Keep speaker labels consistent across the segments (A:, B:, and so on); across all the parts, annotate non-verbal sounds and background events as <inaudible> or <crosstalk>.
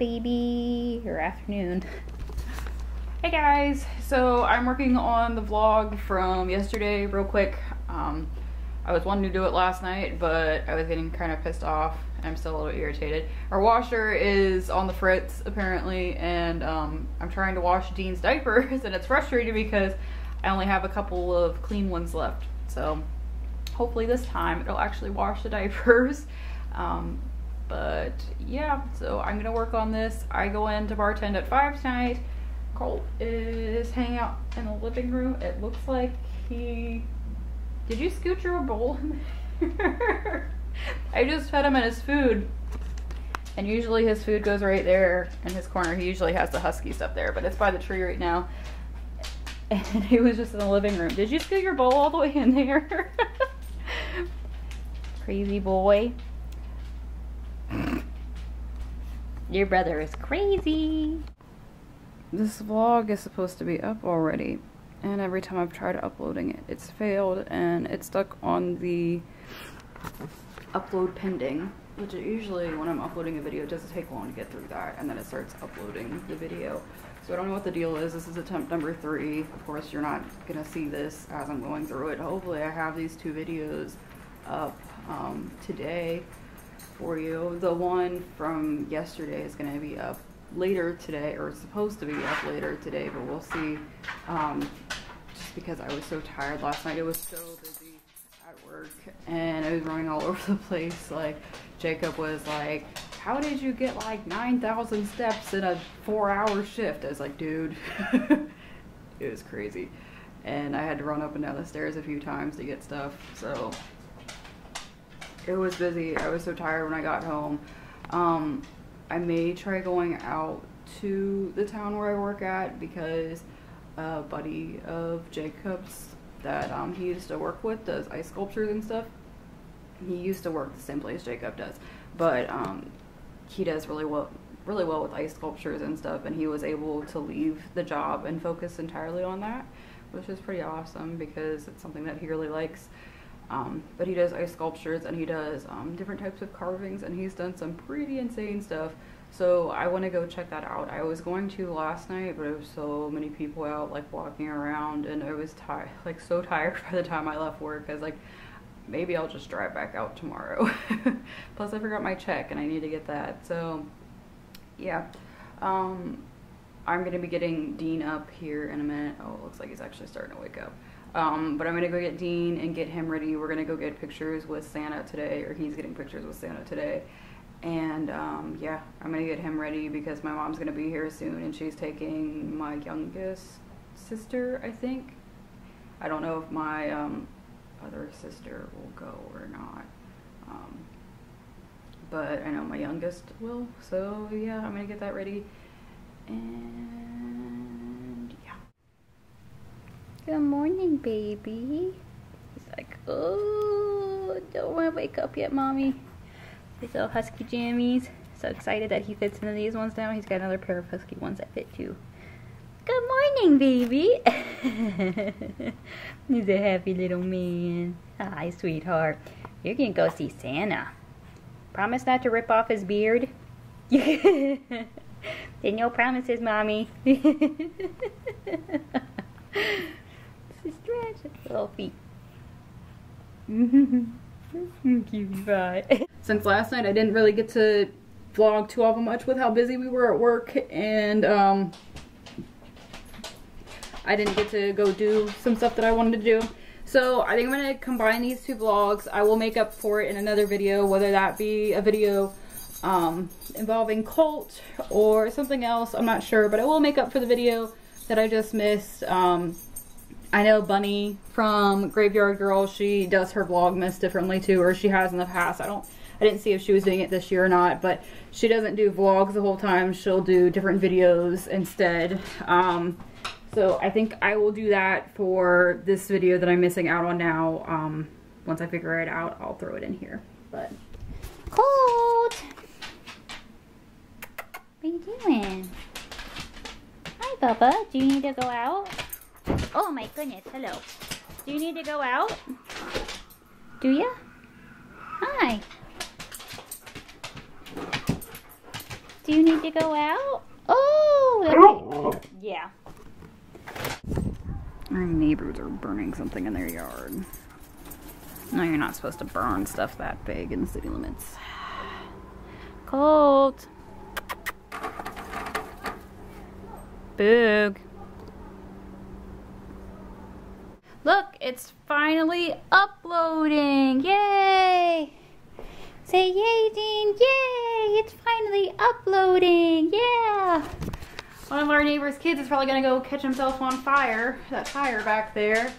A: baby, or afternoon. Hey guys, so I'm working on the vlog from yesterday real quick. Um, I was wanting to do it last night, but I was getting kind of pissed off. I'm still a little irritated. Our washer is on the fritz apparently, and um, I'm trying to wash Dean's diapers, <laughs> and it's frustrating because I only have a couple of clean ones left. So hopefully this time it'll actually wash the diapers. <laughs> Um, but yeah, so I'm gonna work on this. I go in to bartend at five tonight. Colt is hanging out in the living room. It looks like he. Did you scoot your bowl in there? <laughs> I just fed him at his food. And usually his food goes right there in his corner. He usually has the husky stuff there, but it's by the tree right now. <laughs> And he was just in the living room. Did you scoot your bowl all the way in there? <laughs> Crazy boy. Your brother is crazy. This vlog is supposed to be up already, and every time I've tried uploading it, it's failed, and it's stuck on the upload pending, which usually when I'm uploading a video, it doesn't take long to get through that, and then it starts uploading the video. So I don't know what the deal is. This is attempt number three. Of course, you're not gonna see this as I'm going through it. Hopefully I have these two videos up um, today for you. The one from yesterday is gonna be up later today, or supposed to be up later today, but we'll see. Um, just because I was so tired last night. It was so busy at work and I was running all <laughs> over the place. Like, Jacob was like, how did you get like 9,000 steps in a four hour shift? I was like, dude, <laughs> it was crazy. And I had to run up and down the stairs a few times to get stuff. So it was busy. I was so tired when I got home. Um, I may try going out to the town where I work at because a buddy of Jacob's that um, he used to work with does ice sculptures and stuff. He used to work the same place Jacob does, but um, he does really well really well with ice sculptures and stuff and he was able to leave the job and focus entirely on that which is pretty awesome because it's something that he really likes um, but he does ice sculptures and he does um, different types of carvings and he's done some pretty insane stuff. So I want to go check that out. I was going to last night, but there was so many people out like walking around and I was tired, <laughs> like so tired by the time I left work. I was like, maybe I'll just drive back out tomorrow. <laughs> Plus I forgot my check and I need to get that. So yeah, um, I'm going to be getting Dean up here in a minute. Oh, it looks like he's actually starting to wake up. Um, but I'm gonna go get Dean and get him ready. We're gonna go get pictures with Santa today, or he's getting pictures with Santa today. And um, yeah, I'm gonna get him ready because my mom's gonna be here soon and she's taking my youngest sister, I think. I don't know if my um, other sister will go or not. Um, but I know my youngest will, so yeah, I'm gonna get that ready. And yeah. Good morning, baby. He's like, oh, don't want to wake up yet, mommy. His little husky jammies. So excited that he fits into these ones now. He's got another pair of husky ones that fit too. Good morning, baby. <laughs> He's a happy little man. Hi, sweetheart. You're gonna go see Santa. Promise not to rip off his beard. <laughs> then promises, mommy. <laughs> little feet. Cute <laughs> bye. Since last night I didn't really get to vlog too often much with how busy we were at work and um, I didn't get to go do some stuff that I wanted to do. So I think I'm going to combine these two vlogs. I will make up for it in another video, whether that be a video um, involving Colt or something else. I'm not sure, but I will make up for the video that I just missed. Um, I know Bunny from Graveyard Girl, she does her Vlogmas differently too, or she has in the past. I don't, I didn't see if she was doing it this year or not, but she doesn't do vlogs the whole time. She'll do different videos instead. Um, so I think I will do that for this video that I'm missing out on now. Um, once I figure it out, I'll throw it in here. But Colt, what are you doing? Hi, Bubba. Do you need to go out? Oh my goodness, hello. Do you need to go out? Do you? Hi. Do Do you need to go out? Oh, okay. yeah. Our neighbors are burning something in their yard. No, you're not supposed to burn stuff that big in the city limits. Colt. Boog. It's finally uploading. Yay! Say yay, Dean. Yay! It's finally uploading. Yeah! One of our neighbor's kids is probably gonna go catch himself on fire. That fire back there.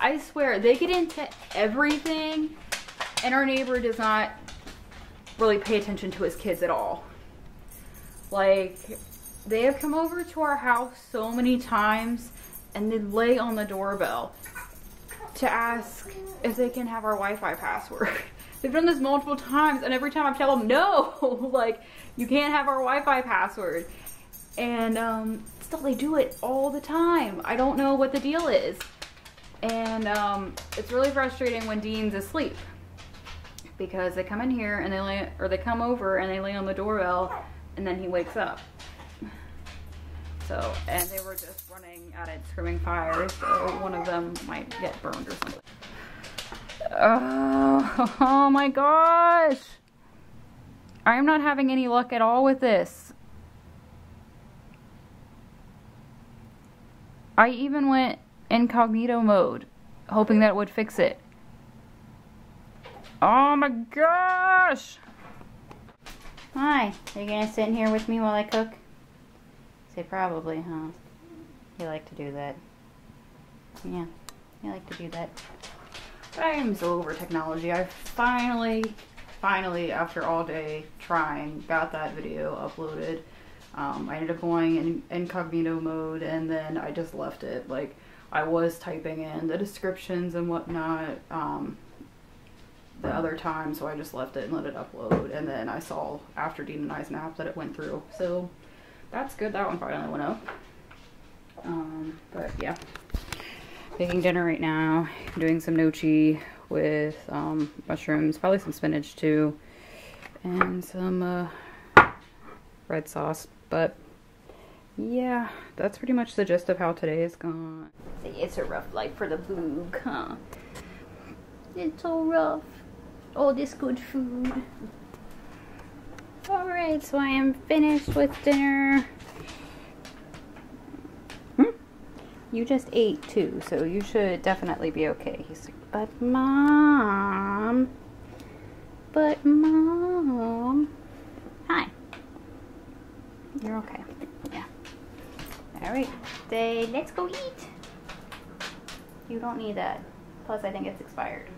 A: I swear, they get into everything, and our neighbor does not really pay attention to his kids at all. Like, they have come over to our house so many times, and they lay on the doorbell to ask if they can have our Wi-Fi password. <laughs> They've done this multiple times, and every time I tell them <laughs> no, <laughs> like you can't have our Wi-Fi password, and um, still they do it all the time. I don't know what the deal is, and um, it's really frustrating when Dean's asleep because they come in here and they lay, or they come over and they lay on the doorbell, and then he wakes up. So, and they were just running at it, screaming fire, so one of them might get burned or something. Oh, <laughs> oh my gosh! I'm not having any luck at all with this. I even went incognito mode, hoping that would fix it. Oh my gosh! Hi, are you gonna sit in here with me while I cook? Say probably, huh? You like to do that. Yeah, you like to do that. I am so over technology. I finally, finally, after all day trying, got that video uploaded. Um, I ended up going in incognito mode and then I just left it. Like, I was typing in the descriptions and whatnot um, the other time, so I just left it and let it upload. And then I saw after Dean and I's nap that it went through. So, that's good. That one finally went up. Um, but yeah, making dinner right now. Doing some gnocchi with um, mushrooms, probably some spinach too, and some uh, red sauce. But yeah, that's pretty much the gist of how today is gone. It's a rough life for the boog, huh? It's all rough. All this good food. Alright, so I am finished with dinner. Hmm? You just ate too, so you should definitely be okay. He's like, but mom, but mom. Hi. You're okay. Yeah. Alright, say let's go eat. You don't need that. Plus, I think it's expired.